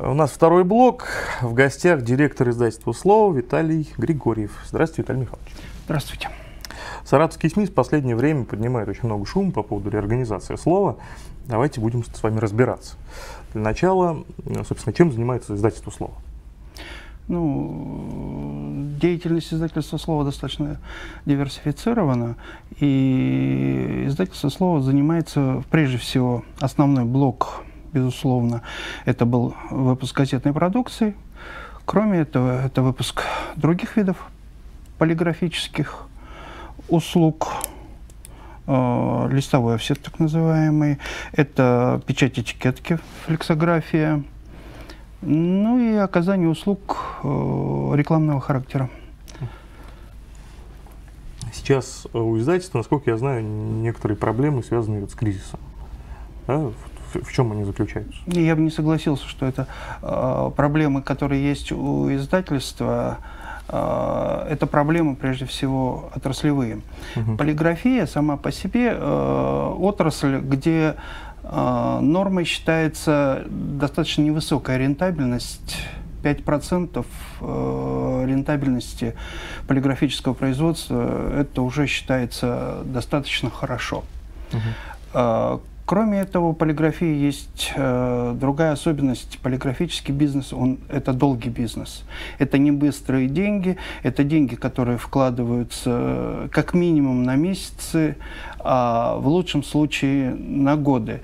У нас второй блок. В гостях директор издательства «Слово» Виталий Григорьев. Здравствуйте, Виталий Михайлович. Здравствуйте. Саратовские СМИ в последнее время поднимают очень много шума по поводу реорганизации «Слова». Давайте будем с вами разбираться. Для начала, собственно, чем занимается издательство «Слово»? Ну, деятельность издательства «Слова» достаточно диверсифицирована, и издательство «Слова» занимается, прежде всего, основной блок безусловно. Это был выпуск газетной продукции. Кроме этого, это выпуск других видов полиграфических услуг, э, листовой офсет так называемый, это печать этикетки, флексография, ну и оказание услуг э, рекламного характера. Сейчас у издательства, насколько я знаю, некоторые проблемы связаны вот с кризисом. Да, в чем они заключаются? Я бы не согласился, что это э, проблемы, которые есть у издательства, э, это проблемы, прежде всего, отраслевые. Угу. Полиграфия сама по себе э, отрасль, где э, нормой считается достаточно невысокая рентабельность 5% э, рентабельности полиграфического производства, это уже считается достаточно хорошо. Угу. Кроме этого, у полиграфии есть э, другая особенность. Полиграфический бизнес, он, это долгий бизнес. Это не быстрые деньги, это деньги, которые вкладываются э, как минимум на месяцы, а в лучшем случае на годы.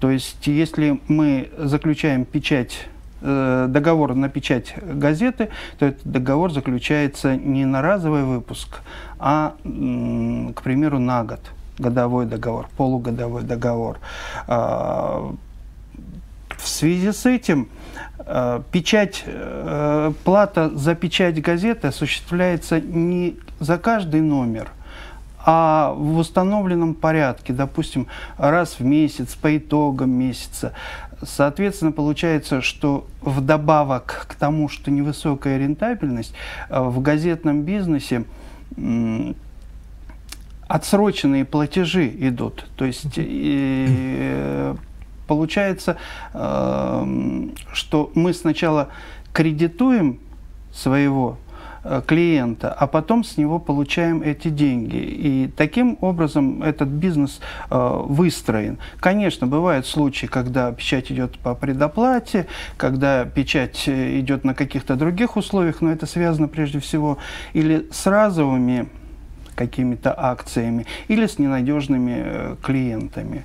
То есть, если мы заключаем печать э, договор на печать газеты, то этот договор заключается не на разовый выпуск, а, к примеру, на год годовой договор, полугодовой договор. А, в связи с этим а, печать, э, плата за печать газеты осуществляется не за каждый номер, а в установленном порядке, допустим, раз в месяц, по итогам месяца. Соответственно, получается, что вдобавок к тому, что невысокая рентабельность, э, в газетном бизнесе отсроченные платежи идут. То есть и, получается, э, что мы сначала кредитуем своего э, клиента, а потом с него получаем эти деньги. И таким образом этот бизнес э, выстроен. Конечно, бывают случаи, когда печать идет по предоплате, когда печать идет на каких-то других условиях, но это связано прежде всего или с разовыми какими-то акциями или с ненадежными э, клиентами.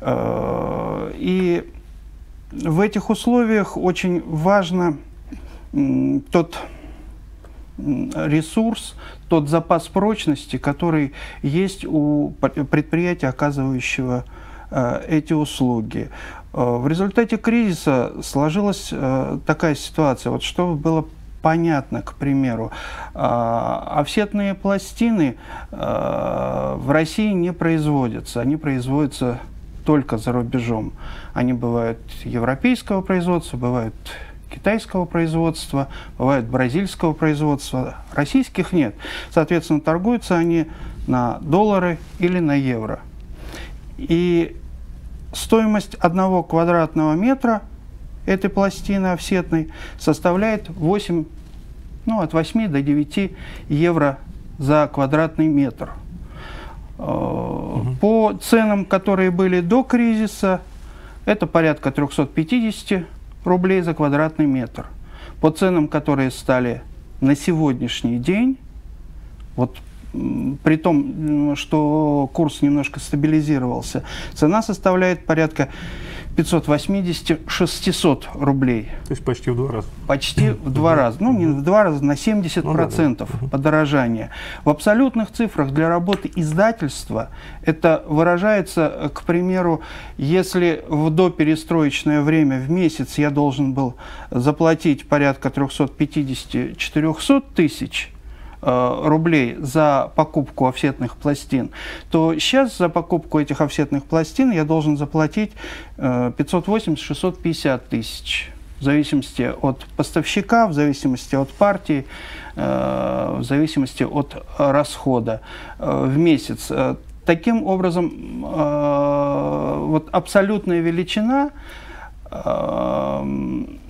Э, и в этих условиях очень важно тот ресурс, тот запас прочности, который есть у предприятия, оказывающего э, эти услуги. В результате кризиса сложилась такая ситуация, вот чтобы было понятно, к примеру, а, офсетные пластины а, в России не производятся, они производятся только за рубежом. Они бывают европейского производства, бывают китайского производства, бывают бразильского производства, российских нет. Соответственно, торгуются они на доллары или на евро. И стоимость одного квадратного метра – этой пластины офсетной составляет 8, ну, от 8 до 9 евро за квадратный метр. Угу. По ценам, которые были до кризиса, это порядка 350 рублей за квадратный метр. По ценам, которые стали на сегодняшний день, вот при том, что курс немножко стабилизировался, цена составляет порядка 580-600 рублей. То есть почти в два раза. Почти в два раза. Ну, не в два раза, на 70% ну, да, да. подорожания. В абсолютных цифрах для работы издательства это выражается, к примеру, если в доперестроечное время в месяц я должен был заплатить порядка 350-400 тысяч, Э, рублей за покупку офсетных пластин, то сейчас за покупку этих офсетных пластин я должен заплатить 580-650 э, тысяч в зависимости от поставщика, в зависимости от партии, э, в зависимости от расхода в месяц. Таким образом, вот абсолютная величина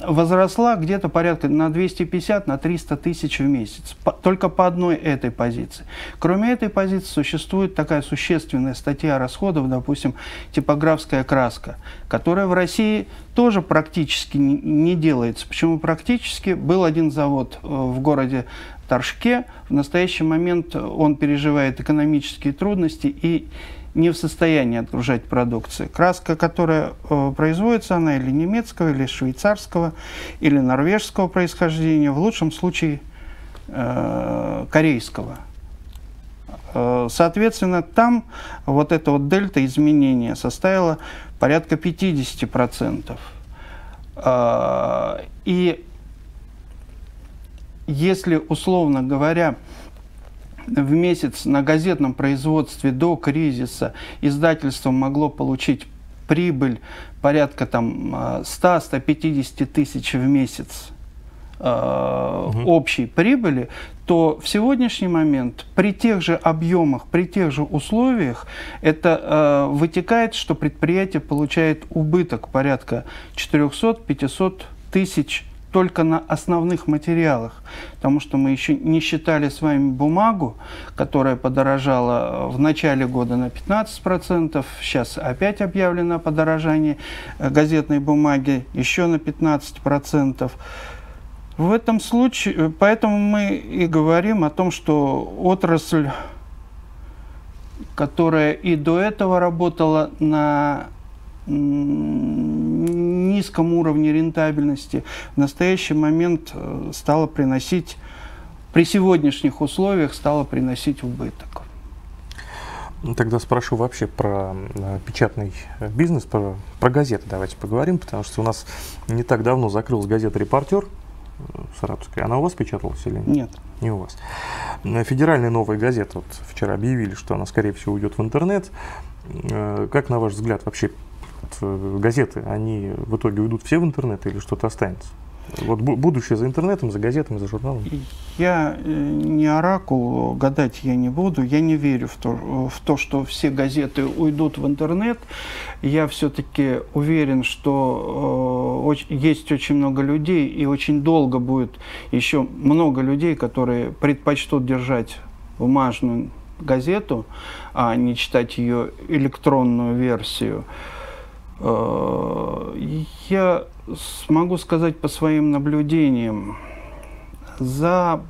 возросла где-то порядка на 250, на 300 тысяч в месяц. только по одной этой позиции. Кроме этой позиции существует такая существенная статья расходов, допустим, типографская краска, которая в России тоже практически не делается. Почему практически? Был один завод э, в городе Торжке. В настоящий момент он переживает экономические трудности и не в состоянии отгружать продукцию. Краска, которая э, производится, она или немецкого, или швейцарского, или норвежского происхождения, в лучшем случае э, корейского. Э, соответственно, там вот эта вот дельта изменения составила порядка 50%. Э, и если, условно говоря, в месяц на газетном производстве до кризиса издательство могло получить прибыль порядка там 100-150 тысяч в месяц угу. общей прибыли, то в сегодняшний момент при тех же объемах, при тех же условиях это э, вытекает, что предприятие получает убыток порядка 400-500 тысяч только на основных материалах, потому что мы еще не считали с вами бумагу, которая подорожала в начале года на 15%, сейчас опять объявлено подорожание э, газетной бумаги еще на 15%. В этом случае, э, поэтому мы и говорим о том, что отрасль, которая и до этого работала на низком уровне рентабельности, в настоящий момент э, стала приносить, при сегодняшних условиях стала приносить убыток. Ну, тогда спрошу вообще про э, печатный бизнес, про, про газеты давайте поговорим, потому что у нас не так давно закрылась газета «Репортер», э, Саратовская. Она у вас печаталась или нет? Нет. Не у вас. Федеральная новая газета, вот вчера объявили, что она, скорее всего, уйдет в интернет. Как, на ваш взгляд, вообще Э, газеты, они в итоге уйдут все в интернет или что-то останется? Вот будущее за интернетом, за газетами, за журналами? Я э, не оракул, гадать я не буду. Я не верю в то, в то что все газеты уйдут в интернет. Я все-таки уверен, что э, есть очень много людей, и очень долго будет еще много людей, которые предпочтут держать бумажную газету, а не читать ее электронную версию. Я смогу сказать по своим наблюдениям, за,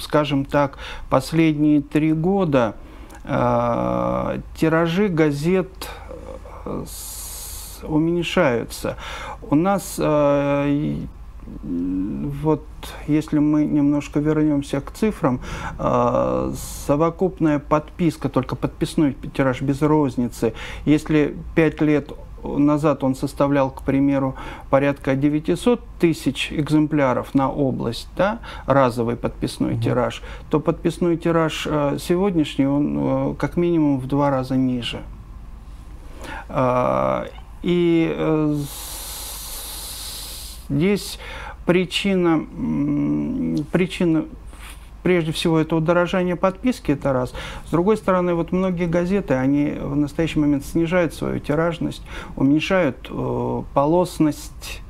скажем так, последние три года э, тиражи газет э, уменьшаются. У нас вот если мы немножко вернемся к цифрам, э, совокупная подписка, только подписной тираж без розницы, если 5 лет назад он составлял, к примеру, порядка 900 тысяч экземпляров на область, да, разовый подписной угу. тираж, то подписной тираж э, сегодняшний, он э, как минимум в два раза ниже. Э, и э, здесь причина, причина прежде всего, это удорожание подписки, это раз. С другой стороны, вот многие газеты, они в настоящий момент снижают свою тиражность, уменьшают э, полосность,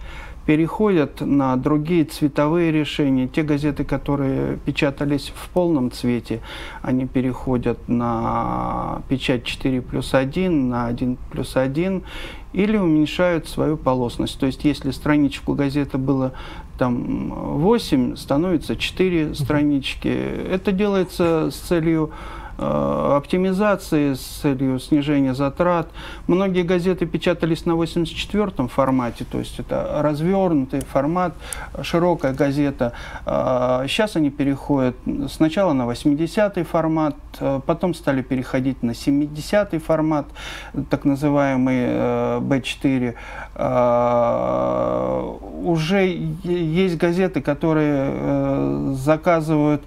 переходят на другие цветовые решения. Те газеты, которые печатались в полном цвете, они переходят на печать 4 плюс 1, на 1 плюс 1, или уменьшают свою полосность. То есть, если страничку газеты было там 8, становится 4 странички. Это делается с целью оптимизации с целью снижения затрат. Многие газеты печатались на 84-м формате, то есть это развернутый формат, широкая газета. Сейчас э, они переходят сначала на 80-й формат, э, потом стали переходить на 70-й формат, так называемый B4. Уже есть газеты, которые заказывают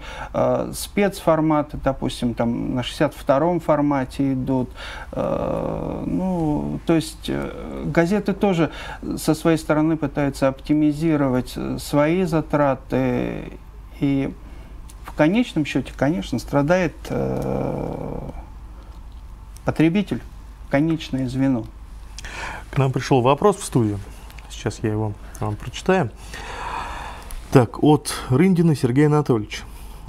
спецформаты, допустим, там на 62-м формате идут. Э, ну, то есть э, газеты тоже со своей стороны пытаются оптимизировать свои затраты. И конечном счете, конечно, страдает э, потребитель, конечное звено. К нам пришел вопрос в студию. Сейчас я его вам прочитаю. Так, от Рындина Сергея Анатольевича.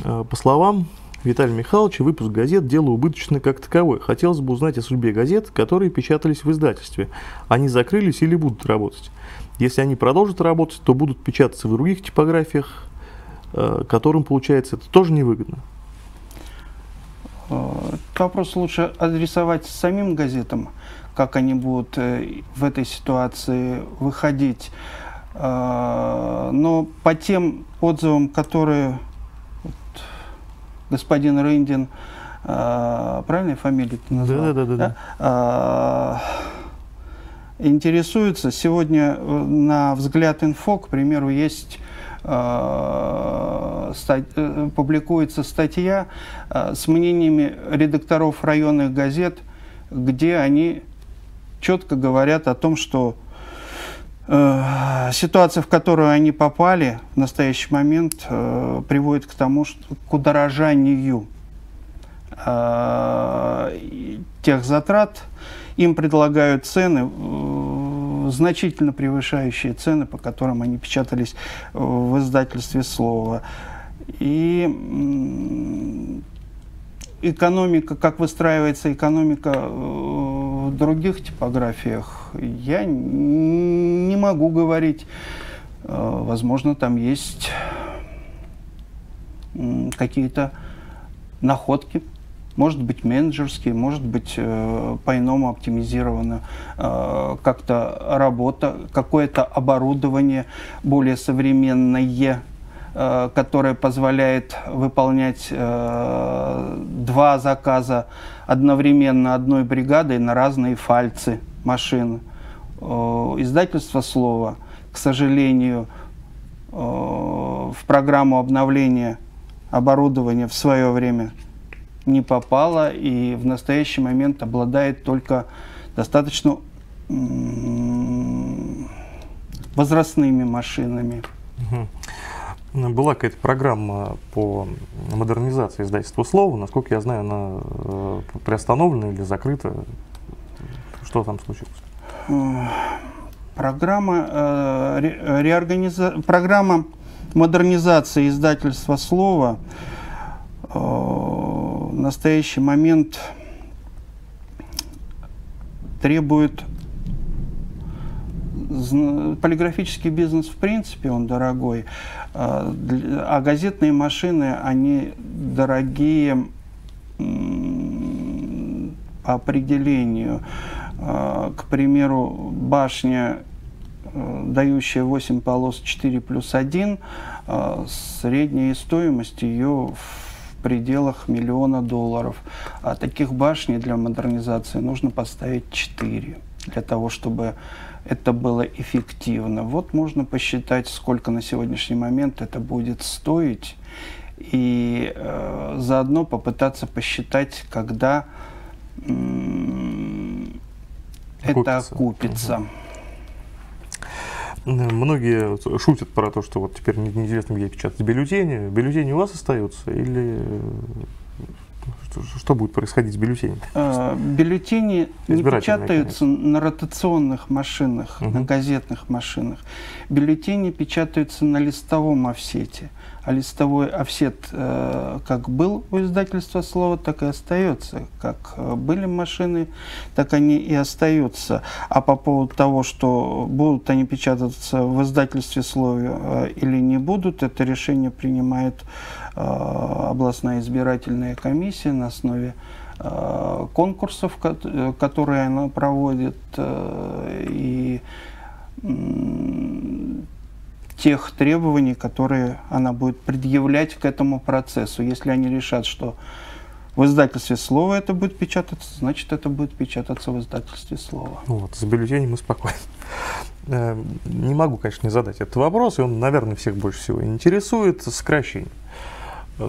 Э, по словам Виталия Михайловича, выпуск газет – дело убыточное как таковое. Хотелось бы узнать о судьбе газет, которые печатались в издательстве. Они закрылись или будут работать? Если они продолжат работать, то будут печататься в других типографиях, которым, получается, это тоже невыгодно. Э, этот вопрос лучше адресовать самим газетам, как они будут в этой ситуации выходить. Но по тем отзывам, которые господин Рындин, э, правильная фамилия ты назвал? Да, да, да. да, да? Э, интересуется. Сегодня э, на взгляд инфо, к примеру, есть э, стать, э, публикуется статья э, с мнениями редакторов районных газет, где они четко говорят о том, что Э, ситуация, в которую они попали в настоящий момент, э, приводит к тому, что к удорожанию э, тех затрат. Им предлагают цены, значительно превышающие цены, по которым они печатались в издательстве «Слово». И экономика, как выстраивается экономика в других типографиях, я не могу говорить. Э, возможно, там есть какие-то находки, может быть менеджерские, может быть э, по-иному оптимизировано э, как-то работа, какое-то оборудование более современное, Э, которая позволяет выполнять э, два заказа одновременно одной бригадой на разные фальцы машин. Э, издательство «Слово», к сожалению, в программу обновления оборудования в свое время не попало и в настоящий момент обладает только достаточно возрастными машинами. Была какая-то программа по модернизации издательства слова. Насколько я знаю, она э, приостановлена или закрыта. Что там случилось? Программа, э, реорганиза... Программа модернизации издательства слова э, в настоящий момент требует полиграфический бизнес в принципе он дорогой, а, а газетные машины, они дорогие по определению. А, к примеру, башня, э, дающая 8 полос 4 плюс 1, а, средняя стоимость ее в пределах миллиона долларов. А таких башней для модернизации нужно поставить 4 для того, чтобы это было эффективно. Вот можно посчитать, сколько на сегодняшний момент это будет стоить, и э, заодно попытаться посчитать, когда э, это окупится. Угу. Многие шутят про то, что вот теперь неизвестно, где печатать бюллетени. Бюллетени у вас остаются или что, что будет происходить с бюллетенями? А, бюллетени не печатаются конечно. на ротационных машинах, угу. на газетных машинах. Бюллетени печатаются на листовом офсете. А листовой офсет э, как был у издательства слова, так и остается. Как э, были машины, так они и остаются. А по поводу того, что будут они печататься в издательстве слова э, или не будут, это решение принимает областная избирательная комиссия на основе конкурсов, которые она проводит, и тех требований, которые она будет предъявлять к этому процессу. Если они решат, что в издательстве слова это будет печататься, значит это будет печататься в издательстве слова. Вот, с бюллетенем мы спокойны. Не могу, конечно, не задать этот вопрос, и он, наверное, всех больше всего интересует. Сокращение.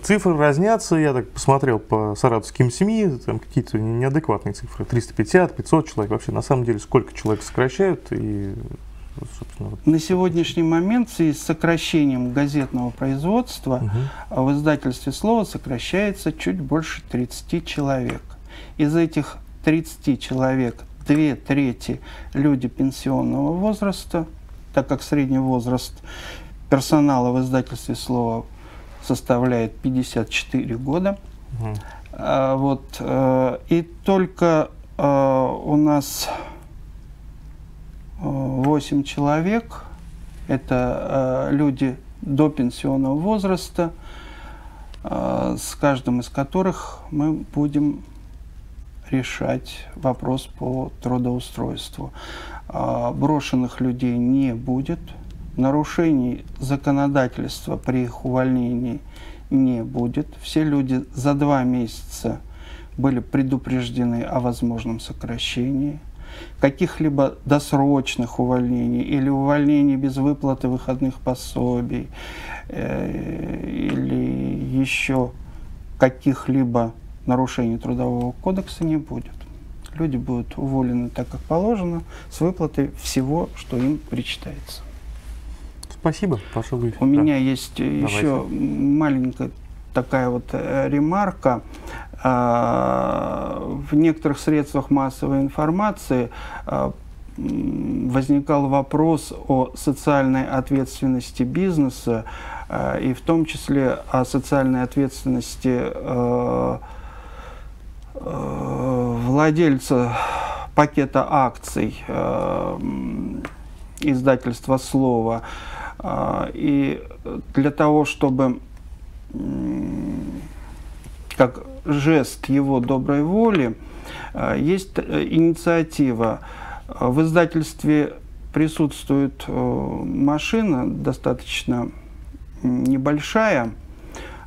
Цифры разнятся, я так посмотрел по саратовским СМИ, там какие-то неадекватные цифры, 350, 500 человек, вообще на самом деле сколько человек сокращают и собственно... На сегодняшний момент в связи с сокращением газетного производства угу. в издательстве «Слово» сокращается чуть больше 30 человек. Из этих 30 человек две трети люди пенсионного возраста, так как средний возраст персонала в издательстве слова составляет 54 года. Угу. А, вот, а, и только а, у нас 8 человек, это а, люди до пенсионного возраста, а, с каждым из которых мы будем решать вопрос по трудоустройству. А, брошенных людей не будет, нарушений законодательства при их увольнении не будет. Все люди за два месяца были предупреждены о возможном сокращении. Каких-либо досрочных увольнений или увольнений без выплаты выходных пособий э, или еще каких-либо нарушений Трудового кодекса не будет. Люди будут уволены так, как положено, с выплатой всего, что им причитается. Спасибо, пожалуй. У да. меня есть Давайте. еще маленькая такая вот э, ремарка. А, в некоторых средствах массовой информации а, возникал вопрос о социальной ответственности бизнеса а, и в том числе о социальной ответственности владельца пакета акций издательства «Слово». И для того, чтобы как жест его доброй воли, э, есть э, инициатива. В издательстве присутствует э, машина достаточно небольшая,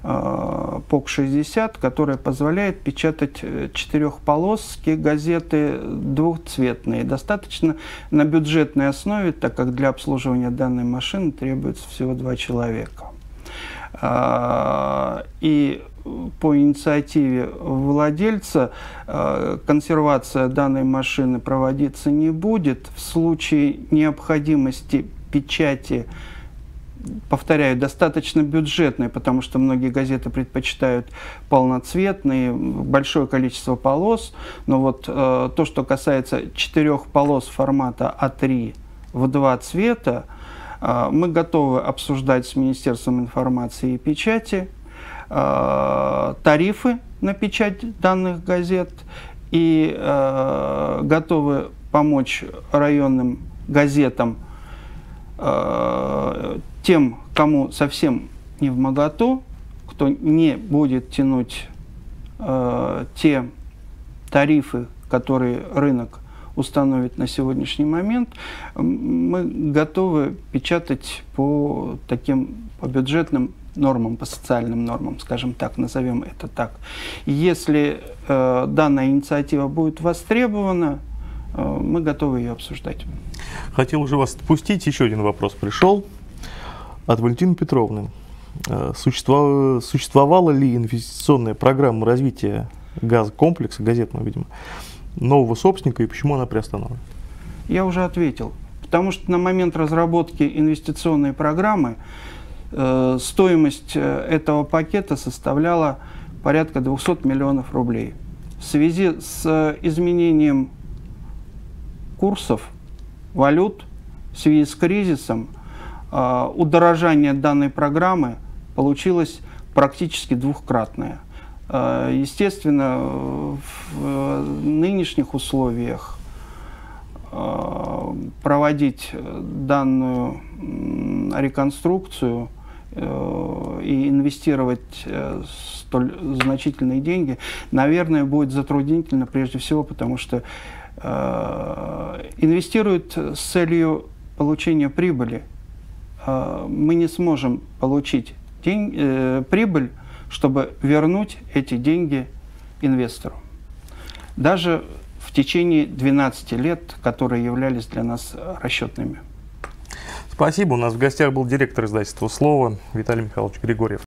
ПОК-60, которая позволяет печатать четырехполоски газеты двухцветные. Достаточно на бюджетной основе, так как для обслуживания данной машины требуется всего два человека. И по инициативе владельца э, консервация данной машины проводиться не будет. В случае необходимости печати повторяю, достаточно бюджетной, потому что многие газеты предпочитают полноцветные, большое количество полос. Но вот э, то, что касается четырех полос формата А3 в два цвета, мы готовы обсуждать с Министерством информации и печати Э, тарифы на печать данных газет и э, готовы помочь районным газетам тем, кому совсем не в моготу, кто не будет тянуть э, те тарифы, которые рынок установит на сегодняшний момент, мы готовы печатать по таким по бюджетным нормам, по социальным нормам, скажем так, назовем это так. Если э, данная инициатива будет востребована, э, мы готовы ее обсуждать. Хотел уже вас отпустить. Еще один вопрос пришел от Валентины Петровны. Э, существовала, ли инвестиционная программа развития газокомплекса, газетного, видимо, нового собственника и почему она приостановлена? Я уже ответил. Потому что на момент разработки инвестиционной программы Э, стоимость э, этого пакета составляла порядка 200 миллионов рублей. В связи с э, изменением курсов валют, в связи с кризисом, удорожание данной программы получилось практически двухкратное. Естественно, в нынешних условиях проводить данную реконструкцию – Э, и инвестировать э, столь значительные деньги, наверное, будет затруднительно прежде всего, потому что э, инвестируют с целью получения прибыли. Мы не сможем получить день, прибыль, чтобы вернуть эти деньги инвестору. Даже в течение 12 лет, которые являлись для нас расчетными. Спасибо. У нас в гостях был директор издательства «Слово» Виталий Михайлович Григорьев.